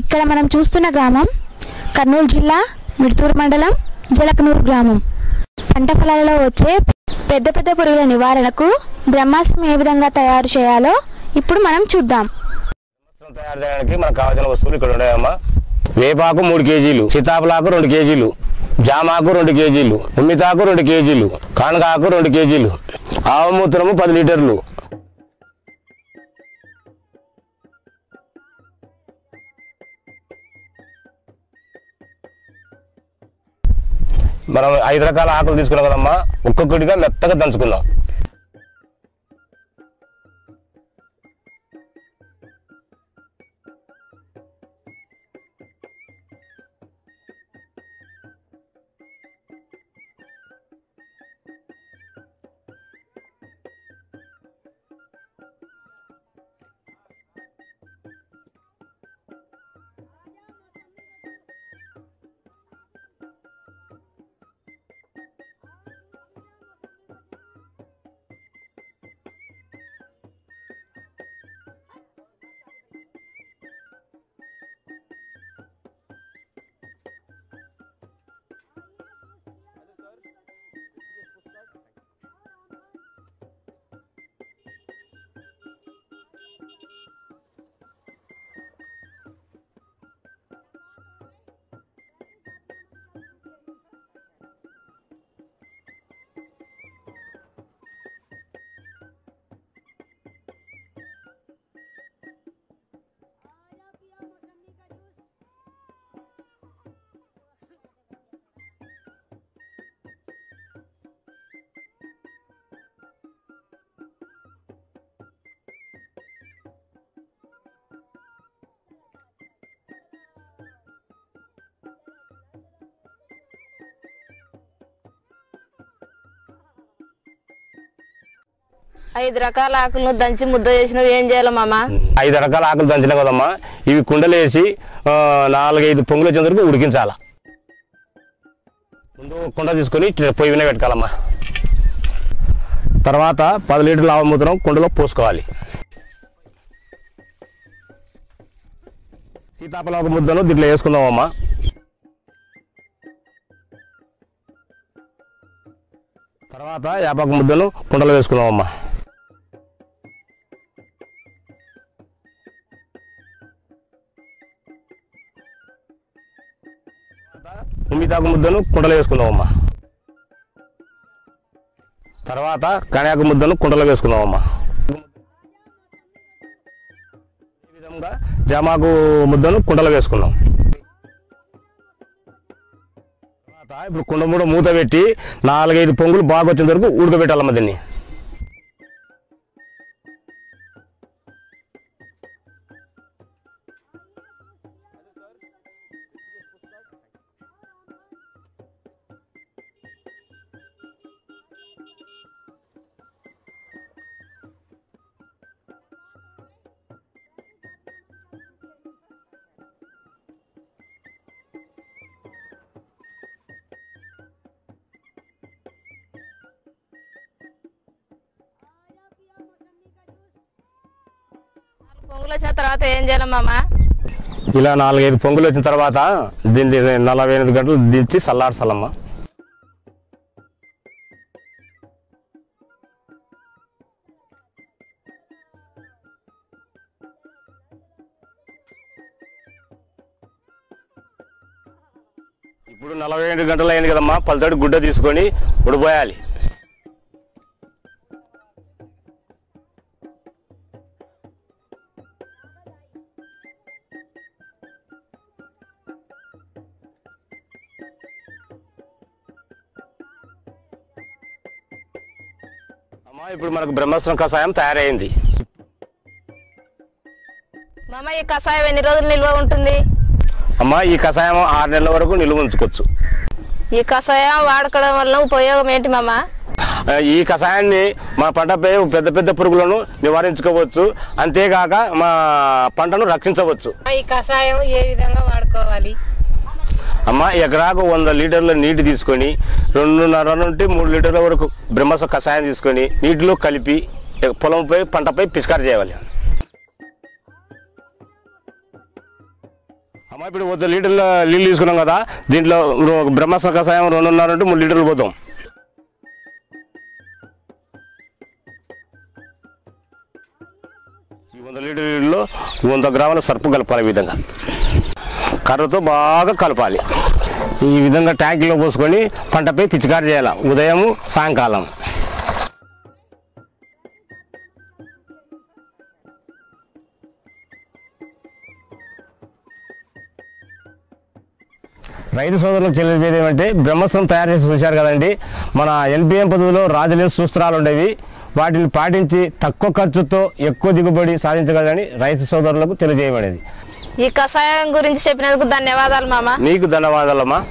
ఇక్కడ మనం చూస్తున్న గ్రామం కర్నూలు జిల్లా మిడుతూరు మండలం జలకనూరు గ్రామం. పంట పొలాలలో వచ్చే పెద్ద పెద్ద పురుగుల నివారణకు బ్రహ్మాస్త్రం ఏ విధంగా తయారు చేయాలో ఇప్పుడు మనం చూద్దాం. తయారు చేయడానికి మనకు కావాల్సిన వస్తువులు ఇక్కడ ఉన్నాయమ్మా. వేపాకు మూడు కేజీలు సీతాఫలాకు రెండు కేజీలు జామాకు రెండు కేజీలు ఉమ్మితాకు రెండు కేజీలు కానగాకు రెండు కేజీలు ఆవమూత్రము పది లీటర్లు మనం ఐదు రకాల ఆకులు తీసుకున్నాం కదమ్మా. ఒక్కొక్కటిగా మెత్తగా దంచుకుందాం ఐదు రకాల ఆకులను దంచి ముద్ద చేసినవి ఏం చేయాలి మామ? ఐదు రకాల ఆకులు దంచినా కదమ్మా. ఇవి కుండలు వేసి నాలుగైదు పొంగులు వచ్చేంత వరకు ఉడికించాల. ముందు కుండ తీసుకొని పొయ్యి వినే పెట్టుకోవాలమ్మా. తర్వాత పది లీటర్ల ఆవమూత్రం కుండలో పోసుకోవాలి. సీతాఫలం ఒక ముద్దను దీంట్లో వేసుకుందామమ్మా. తర్వాత యాపాకు ముద్దను కుండలో వేసుకుందామమ్మా. ఉమ్మితాకు ముద్దను కుండలో వేసుకుందామమ్మా. తర్వాత కన్యాకు ముద్దను కుండలో వేసుకుందామమ్మా. ఈ విధంగా జామాకు ముద్దను కుండలో వేసుకున్నాం తర్వాత ఇప్పుడు కుండ మూడ మూత పెట్టి నాలుగైదు పొంగులు బాగా వచ్చేంత వరకు ఉడకబెట్టాలమ్మ దీన్ని. పొంగులు వచ్చిన తర్వాత ఏం చేయాలి మామ? ఇలా నాలుగైదు పొంగులు వచ్చిన తర్వాత దీన్ని నలభై ఎనిమిది గంటలు దించి చల్లార్చాలమ్మా. ఇప్పుడు నలభై ఎనిమిది గంటలు అయింది కదమ్మా పలతడి గుడ్డ తీసుకొని ఉడిపోయాలి. అమ్మా ఇప్పుడు మనకు బ్రహ్మాస్త్రం కషాయం తయారైంది. మామ ఈ కషాయం ఎన్ని రోజులు నిల్వ ఉంటుంది? అమ్మా ఈ కషాయం ఆరు నెలల వరకు నిల్వ ఉంచుకోవచ్చు. ఈ కషాయం వాడుకోవడం వల్ల ఉపయోగం ఏంటి మామ? ఈ కషాయాన్ని మా పంటపై పెద్ద పెద్ద పురుగులను నివారించుకోవచ్చు. అంతేకాక మా పంటను రక్షించవచ్చు. ఈ కషాయం ఏ విధంగా వాడుకోవాలి? అమ్మ ఎకరాకు వంద లీటర్ల నీటి తీసుకొని రెండున్నర నుండి మూడు లీటర్ల వరకు బ్రహ్మస కషాయం తీసుకొని నీటిలో కలిపి పొలంపై పంటపై పిచికారి చేయాలి. అమ్మ ఇప్పుడు వంద లీటర్ల నీళ్ళు తీసుకున్నాం కదా దీంట్లో బ్రహ్మస కషాయం రెండున్నర నుండి మూడు లీటర్లు పోతాం. ఈ వంద లీటర్ నీళ్ళలో వంద గ్రాముల సర్పు కలపాలి విధంగా. కర్రతో బాగా కలపాలి. ఈ విధంగా ట్యాంకులో పోసుకొని పంటపై పిచికారి చేయాలి. ఉదయం సాయంకాలం. రైతు సోదరులకు తెలియజేది ఏమంటే బ్రహ్మస్త్రం తయారు చేసి చూశారు కదండి. మన ఎన్పిఎం పదవిలో రాజులే సూత్రాలు ఉండేవి. వాటిని పాటించి తక్కువ ఖర్చుతో ఎక్కువ దిగుబడి సాధించగలని రైతు సోదరులకు తెలియజేయబడేది. ఈ కషాయం గురించి చెప్పినందుకు ధన్యవాదాలు మామ. నీకు ధన్యవాదాలమ్మా.